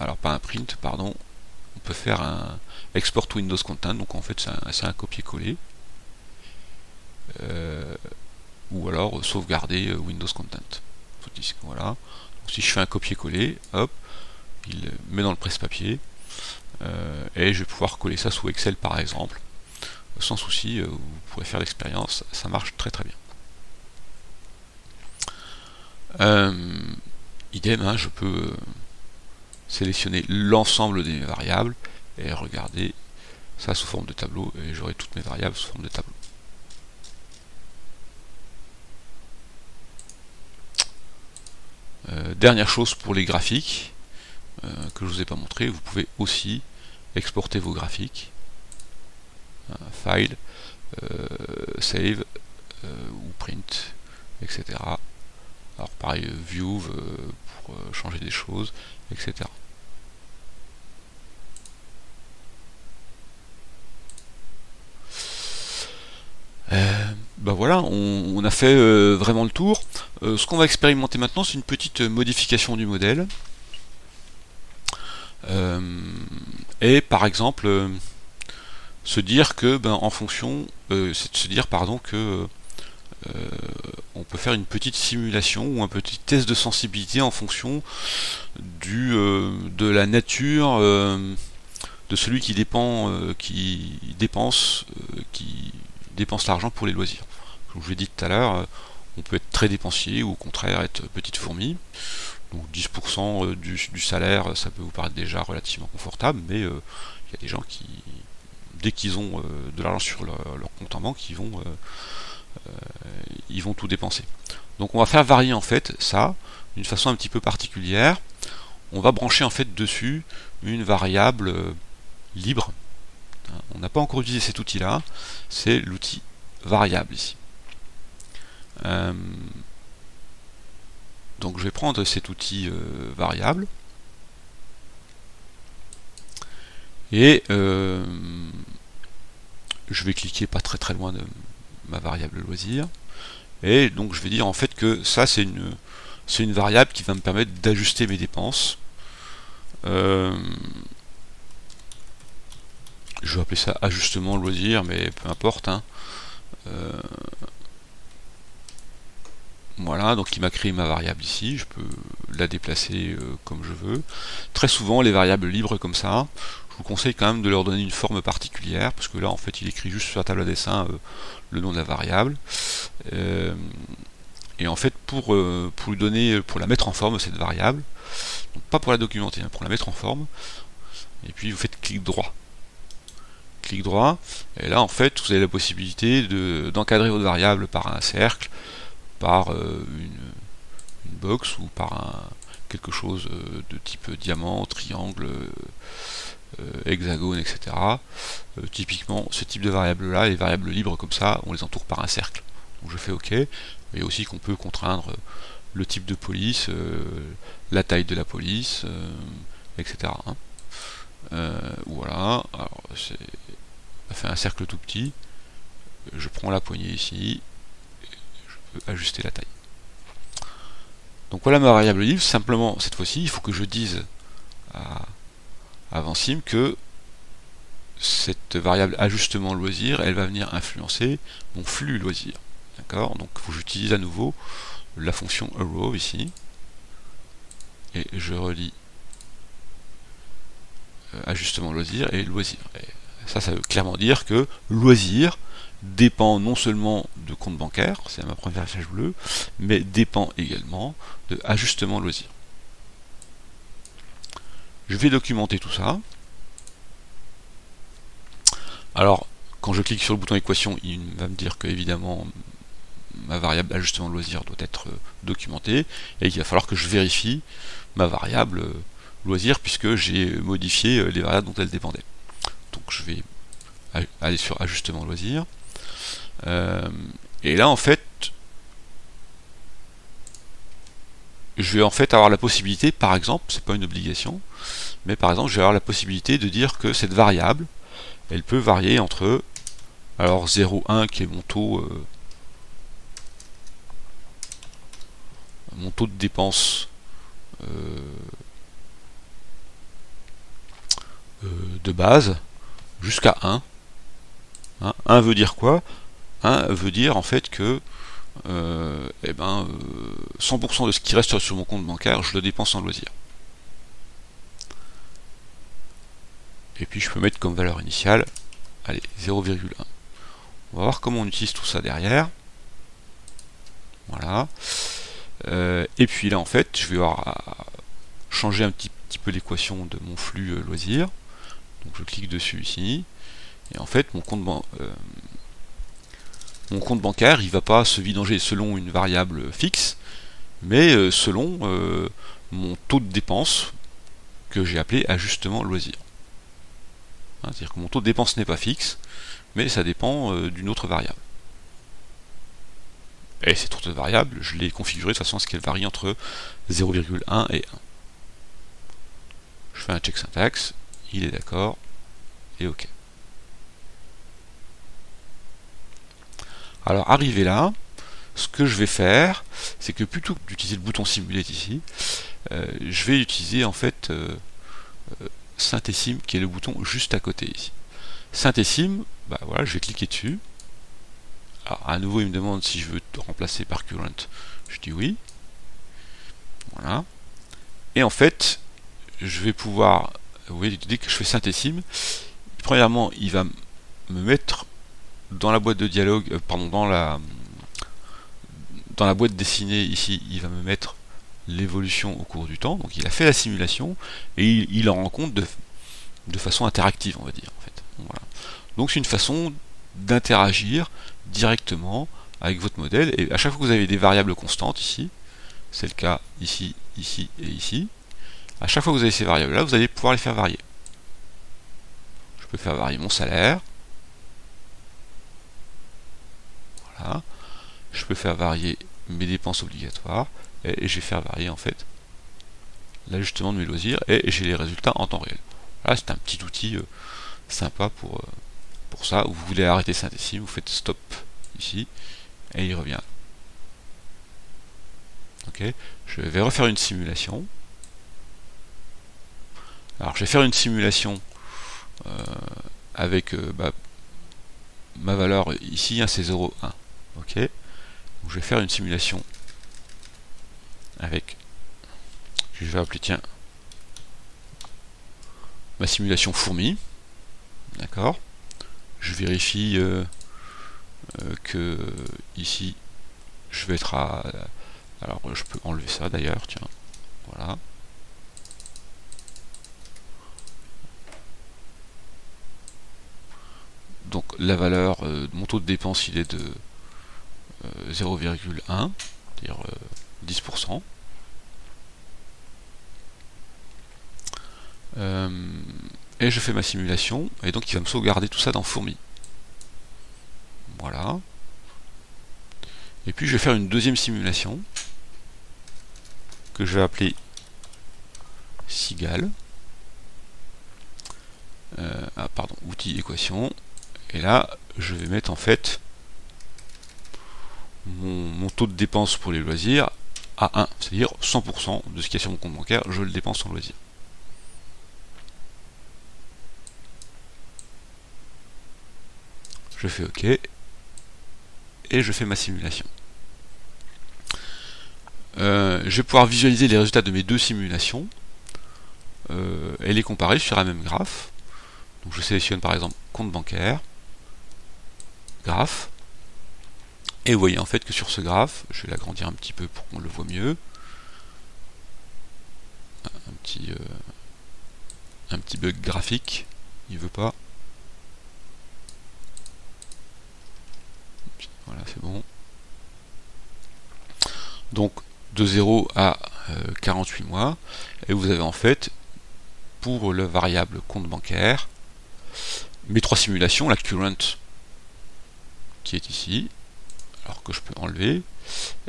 alors pas un print, pardon, on peut faire un export Windows Content, donc en fait c'est un, copier-coller. Euh, ou alors sauvegarder euh, Windows Content. Voilà. Donc, si je fais un copier-coller, hop, il met dans le presse-papier, et je vais pouvoir coller ça sous Excel par exemple sans souci, euh, vous pourrez faire l'expérience, ça marche très très bien. Euh, idem, hein, je peux euh, sélectionner l'ensemble des variables et regarder ça sous forme de tableau et j'aurai toutes mes variables sous forme de tableau. dernière chose pour les graphiques que je vous ai pas montré, vous pouvez aussi exporter vos graphiques file, euh, save euh, ou print, etc. Alors pareil, view euh, pour changer des choses, etc. ben voilà, on, a fait vraiment le tour. ce qu'on va expérimenter maintenant, c'est une petite modification du modèle. et par exemple, se dire que ben, en fonction, euh, c'est se dire pardon que euh, on peut faire une petite simulation ou un petit test de sensibilité en fonction du euh, de la nature de celui qui dépense qui dépense l'argent pour les loisirs. Comme je l'ai dit tout à l'heure, on peut être très dépensier ou au contraire être petite fourmi. Donc 10% du, salaire, ça peut vous paraître déjà relativement confortable, mais il y a des gens qui, dès qu'ils ont euh, de l'argent sur leur, compte en banque, ils vont, euh, euh, ils vont tout dépenser. Donc on va faire varier en fait ça d'une façon un petit peu particulière. On va brancher en fait dessus une variable libre. On n'a pas encore utilisé cet outil là, c'est l'outil variable ici. donc je vais prendre cet outil variable et je vais cliquer pas très très loin de ma variable loisir. Et donc je vais dire en fait que ça c'est une c'est une variable qui va me permettre d'ajuster mes dépenses. Euh, je vais appeler ça ajustement loisir mais peu importe hein. euh, voilà donc il m'a créé ma variable ici. Je peux la déplacer euh, comme je veux. Très souvent les variables libres comme ça je vous conseille quand même de leur donner une forme particulière, parce que là en fait il écrit juste sur la table à dessin euh, le nom de la variable. Euh, et en fait pour, euh, pour lui donner, pour la mettre en forme cette variable, pas pour la documenter, hein, pour la mettre en forme, et puis vous faites clic droit. Clic droit, et là en fait vous avez la possibilité d'encadrer votre variable par un cercle, par une, une box ou par un, quelque chose de type diamant, triangle, hexagone, etc. Euh, typiquement, ce type de variable là, les variables libres comme ça, on les entoure par un cercle. Donc je fais OK. Et aussi qu'on peut contraindre le type de police, euh, la taille de la police, etc. Hein. voilà. Alors, c'est fait un cercle tout petit. Je prends la poignée ici. je peux ajuster la taille. Donc voilà ma variable libre. Simplement, cette fois-ci, il faut que je dise à, avant sim que cette variable ajustement loisir, elle va venir influencer mon flux loisir. D'accord? Donc j'utilise à nouveau la fonction arrow ici. Et je relis euh, ajustement loisir et loisir. ça, ça veut clairement dire que loisir dépend non seulement de compte bancaire, c'est ma première flèche bleue, mais dépend également de ajustement loisir. Je vais documenter tout ça. Alors, quand je clique sur le bouton équation, il va me dire que évidemment ma variable ajustement loisir doit être euh, documentée et qu'il va falloir que je vérifie ma variable loisir puisque j'ai modifié les variables dont elle dépendait. Donc je vais aller sur ajustement loisir. et là en fait je vais en fait avoir la possibilité, par exemple, c'est pas une obligation, mais par exemple je vais avoir la possibilité de dire que cette variable, elle peut varier entre alors 0,1 qui est mon taux euh, mon taux de dépense euh, euh, de base jusqu'à 1. 1 hein, veut dire quoi? 1 veut dire en fait que eh ben, 100% de ce qui reste sur mon compte bancaire, je le dépense en loisir. Et puis je peux mettre comme valeur initiale, allez, 0,1. On va voir comment on utilise tout ça derrière. Voilà. Euh, et puis là, en fait, je vais avoir changer un petit, peu l'équation de mon flux euh, loisir. Donc je clique dessus ici. Et en fait, mon compte, euh, mon compte bancaire, il ne va pas se vidanger selon une variable fixe, mais selon mon taux de dépense que j'ai appelé ajustement loisir. Hein, mon taux de dépense n'est pas fixe, mais ça dépend euh, d'une autre variable. Et cette autre variable, je l'ai configurée de façon à ce qu'elle varie entre 0,1 et 1. Je fais un check syntaxe, il est d'accord, et OK. Alors arrivé là, ce que je vais faire, c'est que plutôt que d'utiliser le bouton simulate ici, euh, je vais utiliser en fait euh, Synthesime qui est le bouton juste à côté ici. Synthesime, bah voilà, je vais cliquer dessus. Alors à nouveau il me demande si je veux remplacer par current. Je dis oui. Voilà. Et en fait, je vais pouvoir, vous voyez, dès que je fais Synthesime, premièrement, il va me mettre dans la boîte de dialogue, euh, pardon, dans la dans la boîte dessinée ici, il va me mettre l'évolution au cours du temps. Donc il a fait la simulation et il, en rend compte de, de, façon interactive, on va dire. En fait. Donc c'est une façon d'interagir directement avec votre modèle. Et à chaque fois que vous avez des variables constantes ici, c'est le cas ici, ici et ici, à chaque fois que vous avez ces variables-là, vous allez pouvoir les faire varier. Je peux faire varier mon salaire. Je peux faire varier mes dépenses obligatoires et, je vais faire varier en fait l'ajustement de mes loisirs et, j'ai les résultats en temps réel. C'est un petit outil euh, sympa pour, euh, pour ça. Vous voulez arrêter Synthesime, vous faites stop ici et il revient. Ok, je vais refaire une simulation. Alors je vais faire une simulation euh, avec bah, ma valeur ici, hein, c'est 0,1. Ok, je vais faire une simulation avec, je vais appeler, tiens, ma simulation fourmi, d'accord. Je vérifie euh, euh, que ici, je vais être à, alors je peux enlever ça d'ailleurs, tiens, voilà. Donc la valeur, euh, mon taux de dépense il est de 0,1, c'est-à-dire 10%. Euh, et je fais ma simulation, et donc il va me sauvegarder tout ça dans Fourmi. Voilà. Et puis je vais faire une deuxième simulation, que je vais appeler Sigal. Euh, ah, pardon, outil équation. Et là, je vais mettre en fait mon taux de dépense pour les loisirs à 1, c'est-à-dire 100% de ce qu'il y a sur mon compte bancaire, je le dépense en loisir. Je fais OK et je fais ma simulation. Euh, je vais pouvoir visualiser les résultats de mes deux simulations euh, et les comparer sur un même graphe. Donc je sélectionne par exemple compte bancaire, graphe, et vous voyez en fait que sur ce graphe, je vais l'agrandir un petit peu pour qu'on le voit mieux. Un petit, euh, petit bug graphique, il veut pas. Voilà, c'est bon. Donc de 0 à 48 euh, mois, et vous avez en fait pour le variable compte bancaire, mes trois simulations, la current qui est ici, alors que je peux enlever,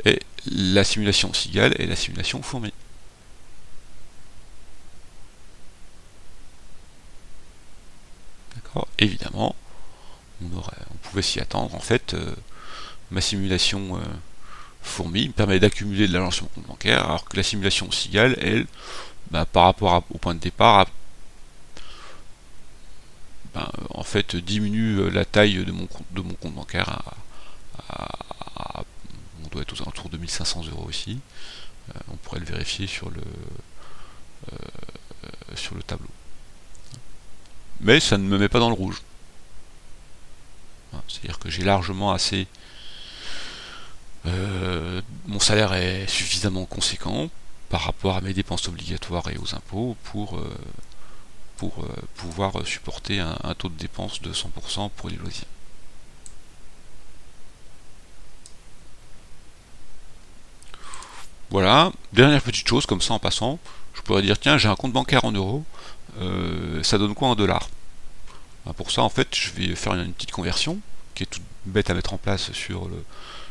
et la simulation cigale et la simulation fourmi. D'accord Évidemment, on, aurait, on pouvait s'y attendre. En fait, euh, ma simulation euh, fourmi me permet d'accumuler de l'argent sur mon compte bancaire, alors que la simulation cigale, elle, bah, par rapport au point de départ, ben, en fait diminue euh, la taille de mon, de mon compte bancaire on doit être aux alentours de 1500 euros ici. Euh, on pourrait le vérifier sur le euh, sur le tableau. Mais ça ne me met pas dans le rouge. C'est-à-dire que j'ai largement assez. mon salaire est suffisamment conséquent par rapport à mes dépenses obligatoires et aux impôts pour euh, pouvoir supporter un, taux de dépense de 100% pour les loisirs. Voilà, dernière petite chose comme ça en passant, je pourrais dire tiens j'ai un compte bancaire en euros, euh, ça donne quoi en dollars? Ben, Pour ça en fait je vais faire une, petite conversion qui est toute bête à mettre en place sur, le,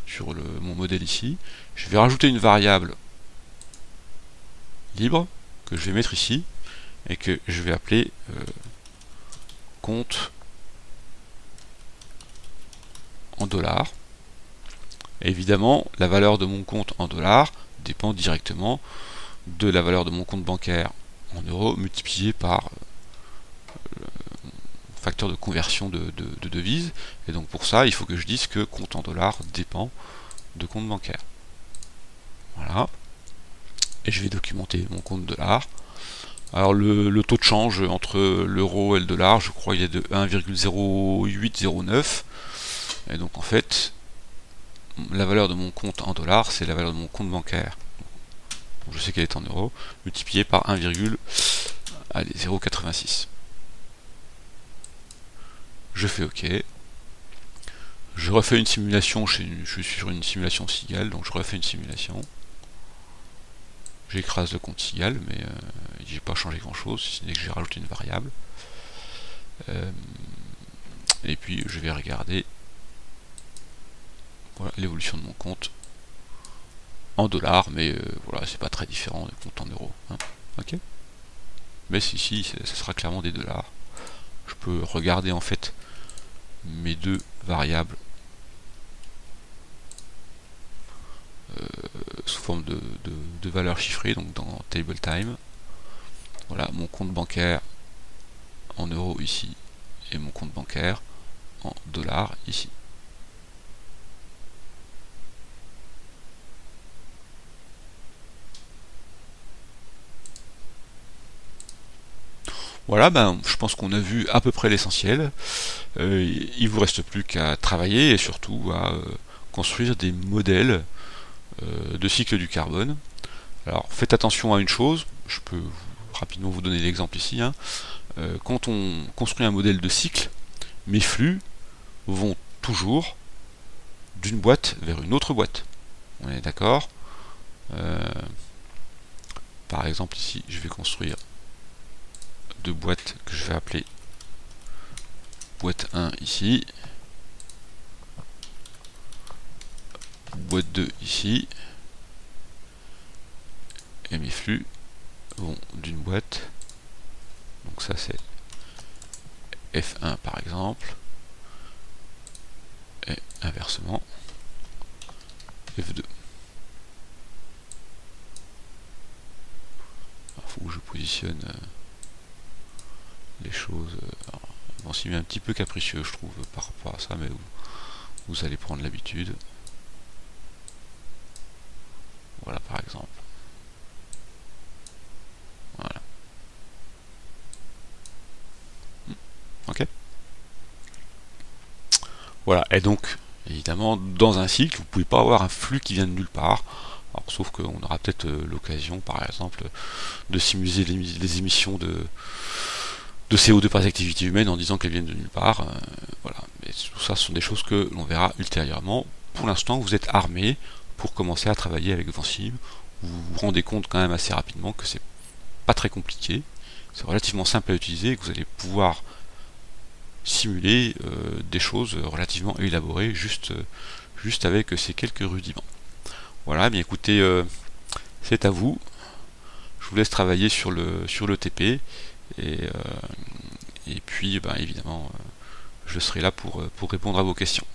sur le, mon modèle ici. Je vais rajouter une variable libre que je vais mettre ici et que je vais appeler euh, compte en dollars. évidemment, la valeur de mon compte en dollars dépend directement de la valeur de mon compte bancaire en euros multiplié par euh, le facteur de conversion de, de, devise. Et donc pour ça, il faut que je dise que compte en dollars dépend de compte bancaire. Voilà. Et je vais documenter mon compte dollar. Alors le, taux de change entre l'euro et le dollar, je crois il est de 1,0809. Et donc en fait, la valeur de mon compte en dollars, c'est la valeur de mon compte bancaire. je sais qu'elle est en euros, multipliée par 1,086. Je fais OK. Je refais une simulation, je suis sur une simulation Sigal, donc je refais une simulation. J'écrase le compte Sigal, mais euh, j'ai pas changé grand chose, si ce n'est que j'ai rajouté une variable. Euh, et puis je vais regarder l'évolution de mon compte en dollars, mais euh, voilà, c'est pas très différent du compte en euros. Hein. ok Mais ici, ce sera clairement des dollars. Je peux regarder en fait mes deux variables euh, sous forme de, de valeurs chiffrées, donc dans table time. Voilà, mon compte bancaire en euros ici et mon compte bancaire en dollars ici. Voilà, ben, je pense qu'on a vu à peu près l'essentiel. Euh, il vous reste plus qu'à travailler et surtout à euh, construire des modèles euh, de cycle du carbone. Alors faites attention à une chose, je peux rapidement vous donner l'exemple ici. Hein. Euh, quand on construit un modèle de cycle, mes flux vont toujours d'une boîte vers une autre boîte. On est d'accord? Par exemple ici, je vais construire boîtes que je vais appeler boîte 1 ici, boîte 2 ici, et mes flux vont d'une boîte. Donc ça c'est F1 par exemple. Et inversement F2. Il faut que je positionne euh, les choses. Euh, bon, c'est un petit peu capricieux je trouve par rapport à ça, mais vous, allez prendre l'habitude. Voilà par exemple. Voilà, et donc, évidemment, dans un cycle, vous ne pouvez pas avoir un flux qui vient de nulle part. Alors, sauf qu'on aura peut-être euh, l'occasion, par exemple, de simuler les, émissions de, de CO2 par les activités humaines en disant qu'elles viennent de nulle part. Euh, voilà. Mais tout ça, ce sont des choses que l'on verra ultérieurement. Pour l'instant, vous êtes armé pour commencer à travailler avec Vensim. Vous vous rendez compte quand même assez rapidement que c'est pas très compliqué, c'est relativement simple à utiliser et que vous allez pouvoir simuler euh, des choses relativement élaborées euh, juste, avec ces quelques rudiments. Voilà, bien écoutez, c'est à vous. Je vous laisse travailler sur le TP euh, et, puis, ben, évidemment, euh, je serai là pour, euh, pour répondre à vos questions.